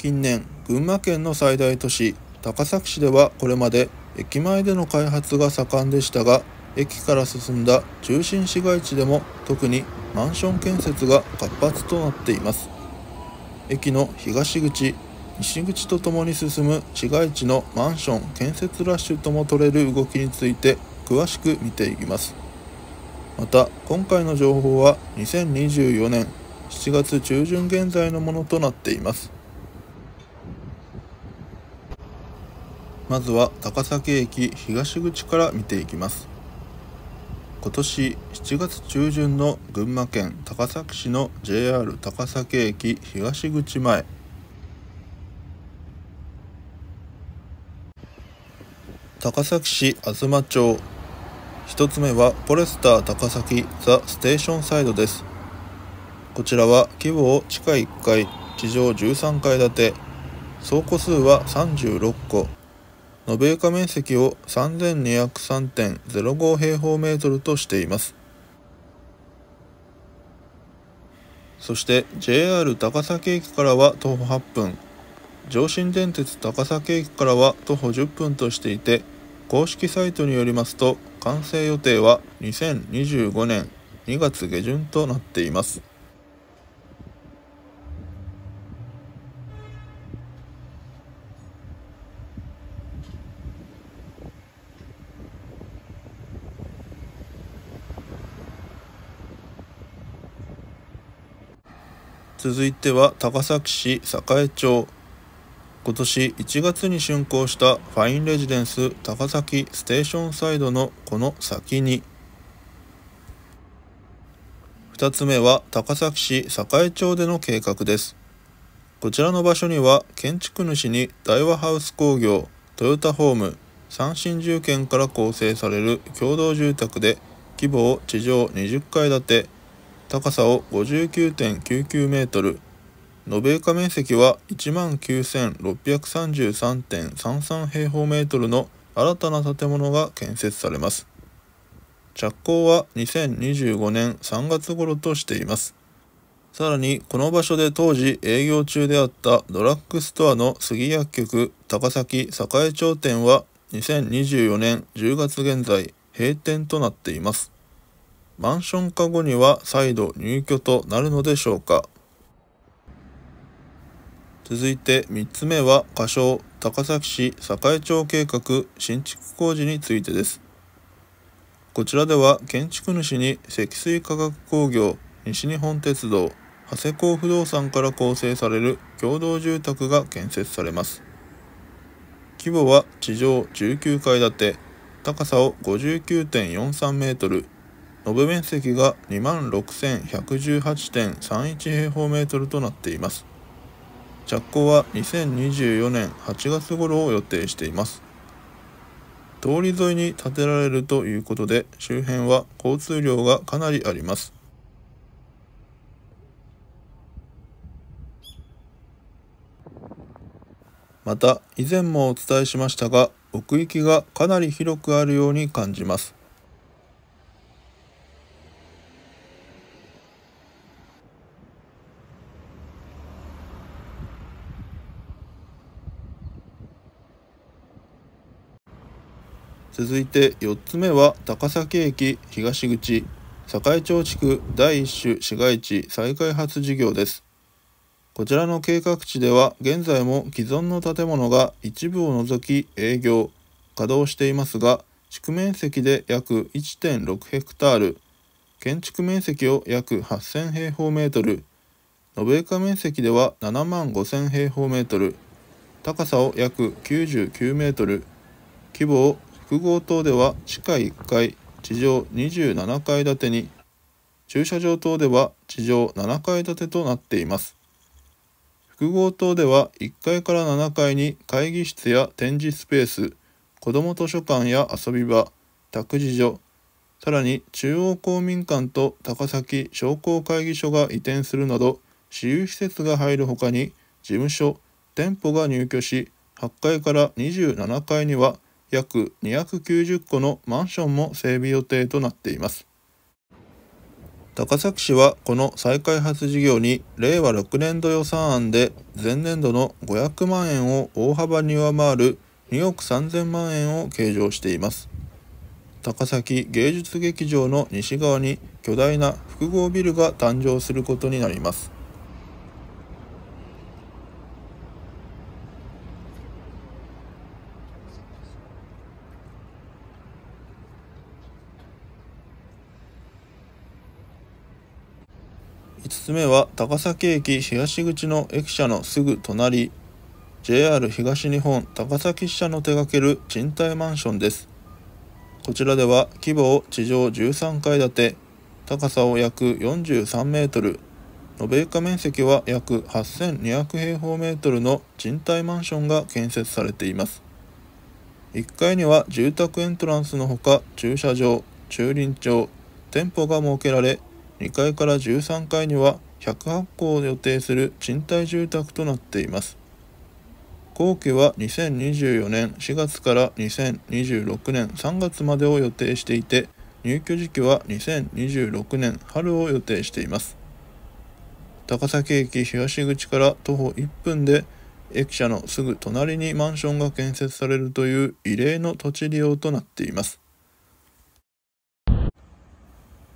近年群馬県の最大都市高崎市ではこれまで駅前での開発が盛んでしたが駅から進んだ中心市街地でも特にマンション建設が活発となっています。駅の東口西口とともに進む市街地のマンション建設ラッシュとも取れる動きについて詳しく見ていきます。また今回の情報は2024年7月中旬現在のものとなっています。まずは高崎駅東口から見ていきます。今年7月中旬の群馬県高崎市の JR 高崎駅東口前。高崎市東町。1つ目はフォレスター高崎ザ・ステーションサイドです。こちらは規模を地下1階地上13階建て。倉庫数は36個。延べ床面積を3203.05平方メートルとしています。そして JR 高崎駅からは徒歩8分。上信電鉄高崎駅からは徒歩10分としていて公式サイトによりますと完成予定は2025年2月下旬となっています。続いては高崎市栄町。今年1月に竣工したファインレジデンス高崎ステーションサイドのこの先に。2つ目は高崎市栄町での計画です。こちらの場所には建築主に大和ハウス工業トヨタホーム三新住建から構成される共同住宅で規模を地上20階建て高さを59.99メートル。延べ床面積は19,633.33平方メートルの新たな建物が建設されます。着工は2025年3月頃としています。さらにこの場所で当時営業中であったドラッグストアの杉薬局高崎栄町店は2024年10月現在閉店となっています。マンション化後には再度入居となるのでしょうか。続いて3つ目は仮称高崎市栄町計画新築工事についてです。こちらでは建築主に積水化学工業西日本鉄道長谷港不動産から構成される共同住宅が建設されます。規模は地上19階建て高さを59.43メートル延べ面積が26,118.31平方メートルとなっています。着工は2024年8月頃を予定しています。通り沿いに建てられるということで周辺は交通量がかなりあります。また以前もお伝えしましたが奥行きがかなり広くあるように感じます。続いて4つ目は高崎駅東口堺町地区第1種市街地再開発事業です。こちらの計画地では現在も既存の建物が一部を除き営業稼働していますが築面積で約1.6ヘクタール建築面積を約8000平方メートル延べ面積では7万5000平方メートル高さを約99メートル規模を複合棟では地下1階地上27階建てに駐車場棟では地上7階建てとなっています。複合棟では1階から7階に会議室や展示スペース子ども図書館や遊び場託児所さらに中央公民館と高崎商工会議所が移転するなど私有施設が入るほかに事務所店舗が入居し8階から27階には約290戸のマンションも整備予定となっています。高崎市はこの再開発事業に令和6年度予算案で前年度の500万円を大幅に上回る2億3000万円を計上しています。高崎芸術劇場の西側に巨大な複合ビルが誕生することになります。5つ目は高崎駅東口の駅舎のすぐ隣 JR 東日本高崎支社の手掛ける賃貸マンションです。こちらでは規模を地上13階建て高さを約43メートル延べ床面積は約8200平方メートルの賃貸マンションが建設されています。1階には住宅エントランスのほか駐車場駐輪場店舗が設けられ2階から13階には108戸を予定する賃貸住宅となっています。後期は2024年4月から2026年3月までを予定していて入居時期は2026年春を予定しています。高崎駅東口から徒歩1分で駅舎のすぐ隣にマンションが建設されるという異例の土地利用となっています。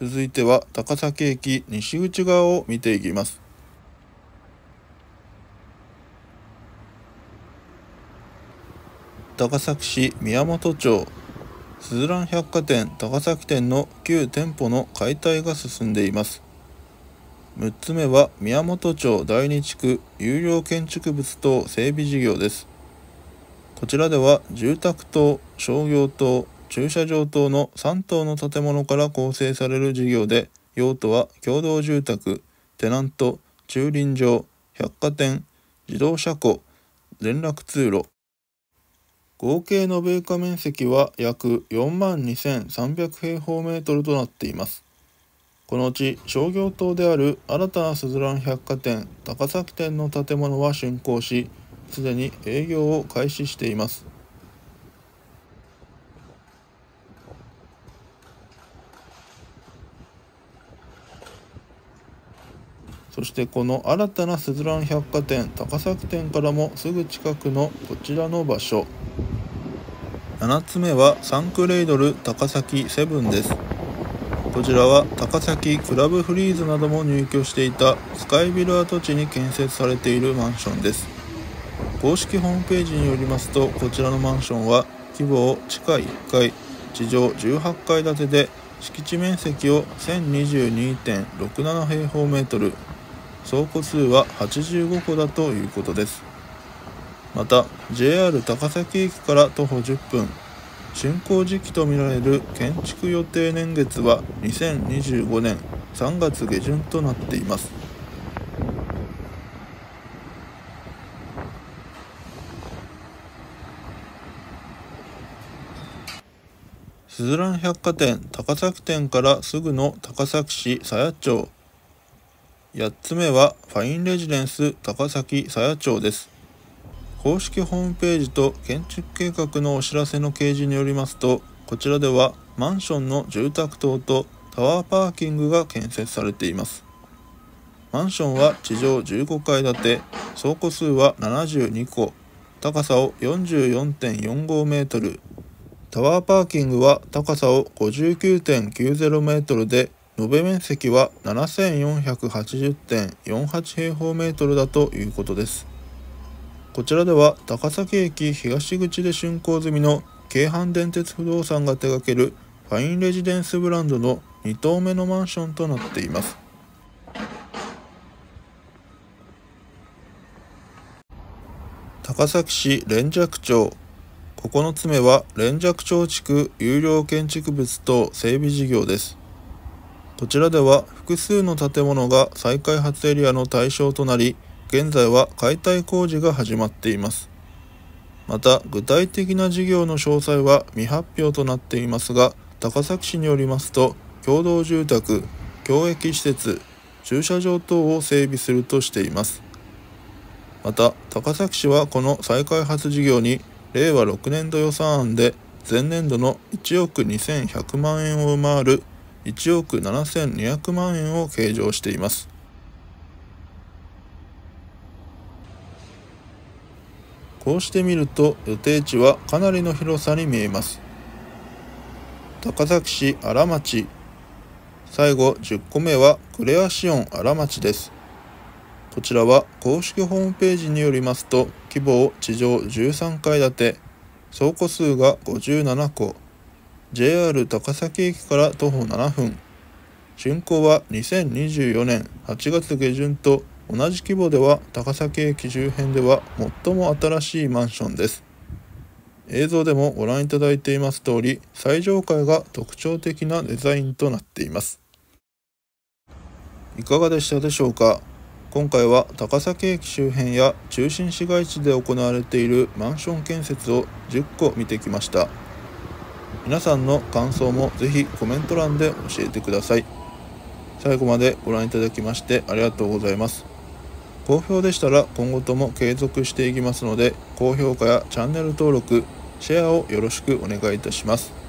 続いては高崎駅西口側を見ていきます。高崎市宮本町。すずらん百貨店高崎店の旧店舗の解体が進んでいます。6つ目は宮本町第二地区有料建築物等整備事業です。こちらでは住宅等商業等駐車場等の3棟の建物から構成される事業で用途は共同住宅テナント駐輪場百貨店自動車庫連絡通路合計の米価面積は約4万2300平方メートルとなっています。このうち商業棟である新たなスズラン百貨店高崎店の建物は竣工し、すでに営業を開始しています。そしてこの新たなスズラン百貨店高崎店からもすぐ近くのこちらの場所。7つ目はサンクレイドル高崎セブンです。こちらは高崎クラブフリーズなども入居していたスカイビル跡地に建設されているマンションです。公式ホームページによりますとこちらのマンションは規模を地下1階地上18階建てで敷地面積を1022.67平方メートル。倉庫数は85個だということです。また JR 高崎駅から徒歩10分竣工時期とみられる建築予定年月は2025年3月下旬となっています。すずらん百貨店高崎店からすぐの高崎市鞘町。8つ目はファインレジデンス高崎鞘町です。公式ホームページと建築計画のお知らせの掲示によりますとこちらではマンションの住宅棟とタワーパーキングが建設されています。マンションは地上15階建て倉庫数は72個高さを44.45メートルタワーパーキングは高さを59.90メートルで延べ面積は7480.48平方メートルだということです。こちらでは高崎駅東口で竣工済みの京阪電鉄不動産が手掛けるファインレジデンスブランドの2棟目のマンションとなっています。高崎市連雀町。9つ目は連雀町地区有料建築物等整備事業です。こちらでは複数の建物が再開発エリアの対象となり現在は解体工事が始まっています。また具体的な事業の詳細は未発表となっていますが高崎市によりますと共同住宅教育施設駐車場等を整備するとしています。また高崎市はこの再開発事業に令和6年度予算案で前年度の1億2100万円を上回る1億7200万円を計上しています。こうして見ると予定地はかなりの広さに見えます。高崎市荒町。最後10個目はクレアシオン荒町です。こちらは公式ホームページによりますと規模を地上13階建て倉庫数が57個。JR 高崎駅から徒歩7分。竣工は2024年8月下旬と同じ規模では高崎駅周辺では最も新しいマンションです。映像でもご覧いただいています通り最上階が特徴的なデザインとなっています。いかがでしたでしょうか？今回は高崎駅周辺や中心市街地で行われているマンション建設を10個見てきました。皆さんの感想もぜひコメント欄で教えてください。最後までご覧いただきましてありがとうございます。好評でしたら今後とも継続していきますので高評価やチャンネル登録シェアをよろしくお願いいたします。